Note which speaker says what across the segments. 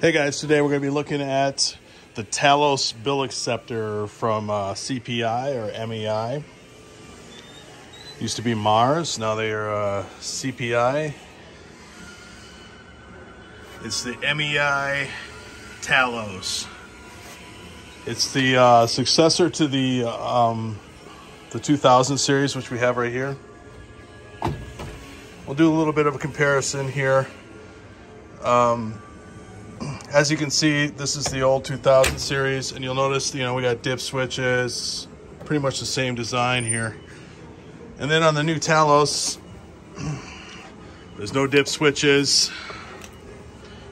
Speaker 1: Hey guys, today we're going to be looking at the Talos bill acceptor from uh, CPI or MEI. Used to be Mars, now they are uh, CPI. It's the MEI Talos. It's the uh, successor to the um, the 2000 series, which we have right here. We'll do a little bit of a comparison here. Um, as you can see, this is the old 2000 series, and you'll notice, you know, we got dip switches, pretty much the same design here. And then on the new Talos, there's no dip switches.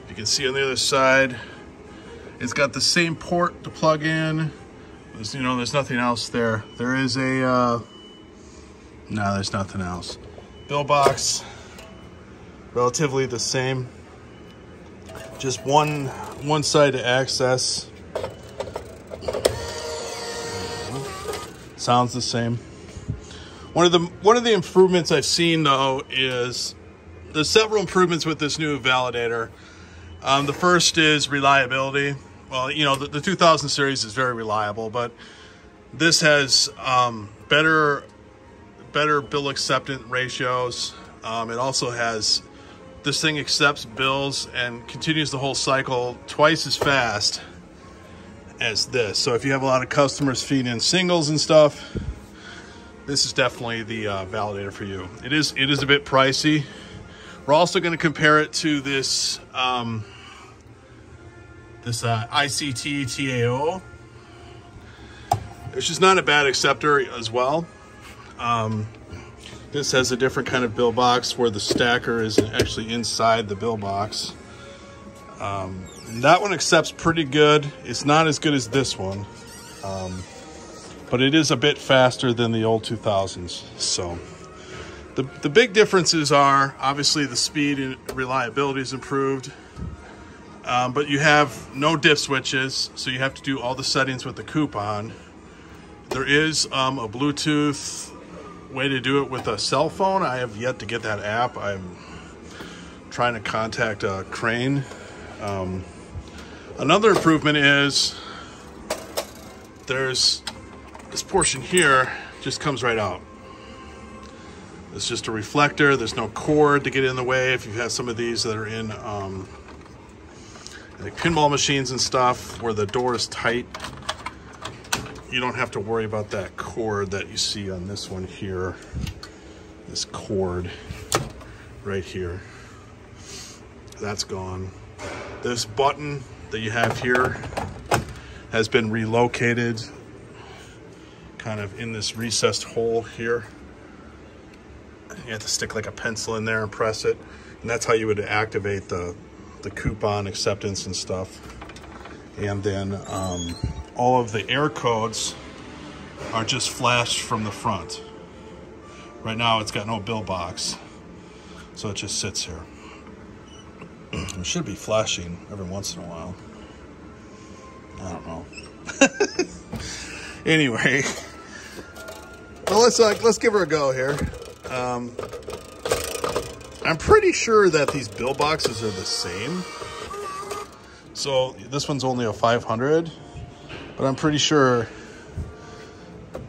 Speaker 1: You can see on the other side, it's got the same port to plug in. There's, you know, there's nothing else there. There is a, uh, no, there's nothing else. Bill box, relatively the same just one one side to access. Sounds the same. One of the one of the improvements I've seen though is there's several improvements with this new validator. Um, the first is reliability. Well, you know the, the 2000 series is very reliable, but this has um, better better bill acceptance ratios. Um, it also has this thing accepts bills and continues the whole cycle twice as fast as this. So if you have a lot of customers feeding in singles and stuff, this is definitely the uh, validator for you. It is it is a bit pricey. We're also going to compare it to this um, this uh, ICT TAO, which is not a bad acceptor as well. Um, this has a different kind of bill box where the stacker is actually inside the bill box. Um, that one accepts pretty good. It's not as good as this one, um, but it is a bit faster than the old 2000s. So the, the big differences are obviously the speed and reliability is improved. Um, but you have no dip switches, so you have to do all the settings with the coupon. There is um, a Bluetooth way to do it with a cell phone. I have yet to get that app. I'm trying to contact a Crane. Um, another improvement is there's this portion here just comes right out. It's just a reflector. There's no cord to get in the way. If you have some of these that are in um, pinball machines and stuff where the door is tight, you don't have to worry about that cord that you see on this one here. This cord right here. That's gone. This button that you have here has been relocated kind of in this recessed hole here. You have to stick like a pencil in there and press it. And that's how you would activate the, the coupon acceptance and stuff. And then um, all of the air codes are just flashed from the front. Right now it's got no bill box, so it just sits here. it should be flashing every once in a while. I don't know. anyway, well let's uh, let's give her a go here. Um, I'm pretty sure that these bill boxes are the same. So this one's only a 500, but I'm pretty sure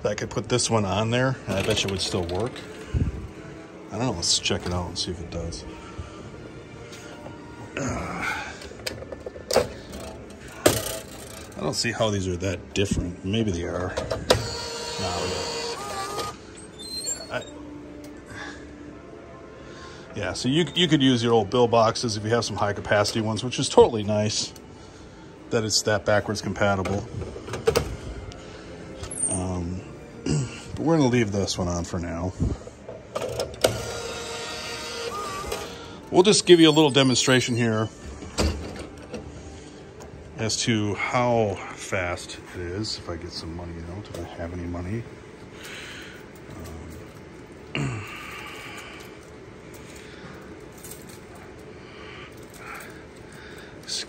Speaker 1: that I could put this one on there and I bet you it would still work. I don't know, let's check it out and see if it does. I don't see how these are that different. Maybe they are. Yeah, yeah, so you, you could use your old bill boxes if you have some high capacity ones, which is totally nice that it's that backwards compatible. Um, but we're going to leave this one on for now. We'll just give you a little demonstration here as to how fast it is. If I get some money out, if I have any money.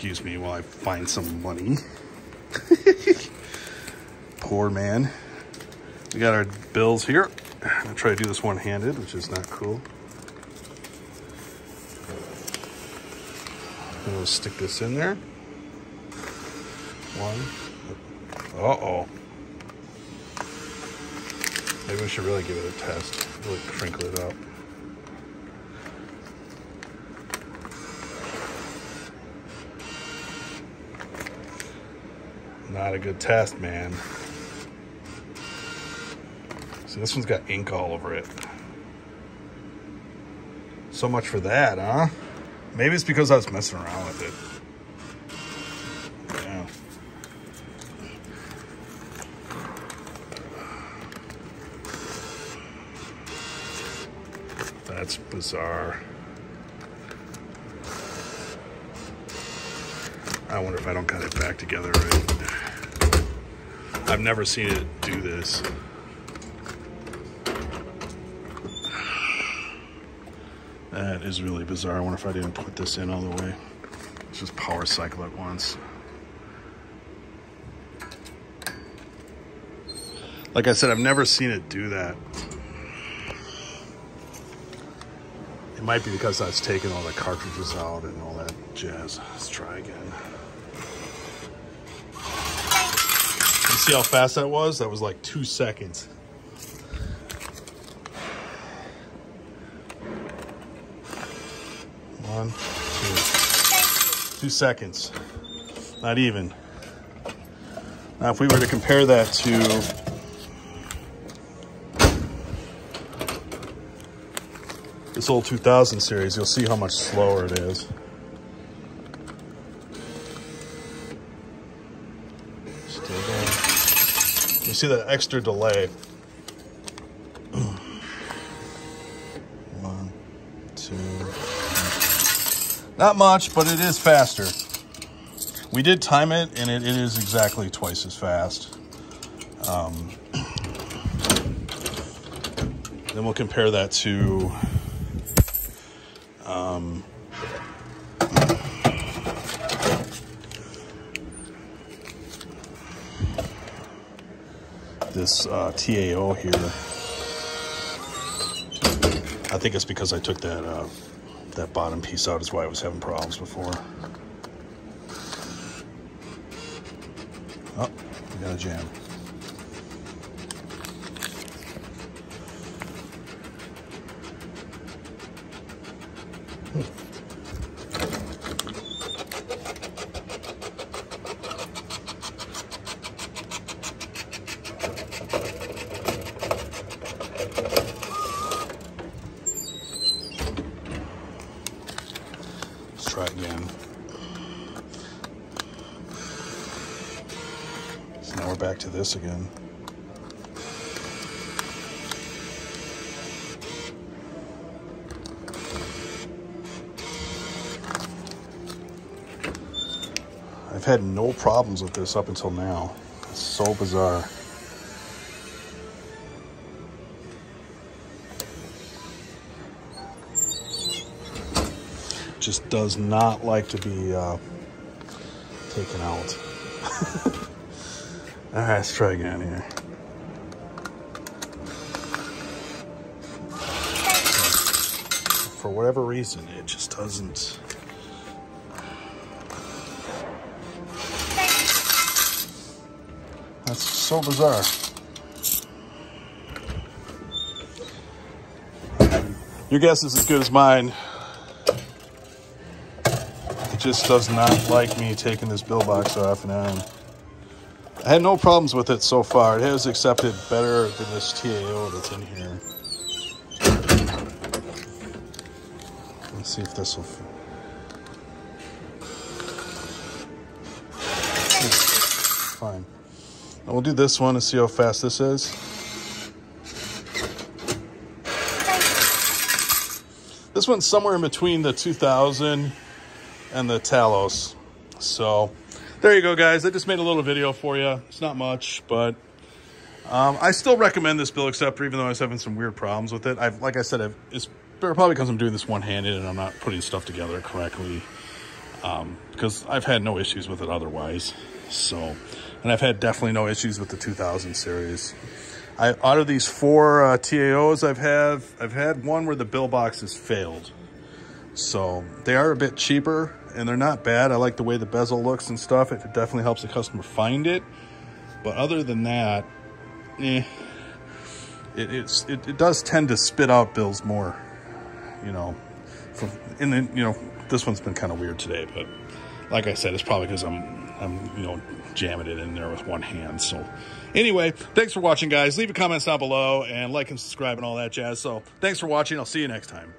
Speaker 1: Excuse me while I find some money. Poor man. We got our bills here. Gonna try to do this one-handed, which is not cool. Gonna stick this in there. One. Uh-oh. Maybe we should really give it a test. Really crinkle it up. Not a good test, man. See, this one's got ink all over it. So much for that, huh? Maybe it's because I was messing around with it. Yeah. That's bizarre. I wonder if I don't cut it back together right. I've never seen it do this. That is really bizarre. I wonder if I didn't put this in all the way. Let's just power cycle it once. Like I said, I've never seen it do that. It might be because I was taking all the cartridges out and all that jazz. Let's try again. You see how fast that was? That was like two seconds. One, two. Two seconds. Not even. Now, if we were to compare that to this old 2000 series, you'll see how much slower it is. See the extra delay. One, two, not much, but it is faster. We did time it, and it, it is exactly twice as fast. Um, then we'll compare that to this uh, TAO here. I think it's because I took that uh, that bottom piece out is why I was having problems before. Oh, we got a jam. Let's try again. So now we're back to this again. I've had no problems with this up until now. It's so bizarre. Just does not like to be uh, taken out. All right, let's try again here. For whatever reason, it just doesn't. That's so bizarre. Your guess is as good as mine. It just does not like me taking this bill box off and on. I had no problems with it so far. It has accepted better than this TAO that's in here. Let's see if this will. Fine. And we'll do this one and see how fast this is. This one's somewhere in between the 2000 and the Talos. So there you go, guys. I just made a little video for you. It's not much, but um, I still recommend this bill acceptor, even though I was having some weird problems with it. I've, like I said, I've, it's probably because I'm doing this one-handed and I'm not putting stuff together correctly. Um, because I've had no issues with it otherwise. So, and I've had definitely no issues with the 2000 series. I, out of these four uh, TAOs I've had, I've had one where the bill box has failed. So they are a bit cheaper and they're not bad. I like the way the bezel looks and stuff. It definitely helps the customer find it. But other than that, eh, it, it, it does tend to spit out bills more, you know. And then, you know, this one's been kind of weird today, but like I said, it's probably because I'm, I'm, you know, jamming it in there with one hand. So anyway, thanks for watching, guys. Leave your comments down below and like and subscribe and all that jazz. So thanks for watching. I'll see you next time.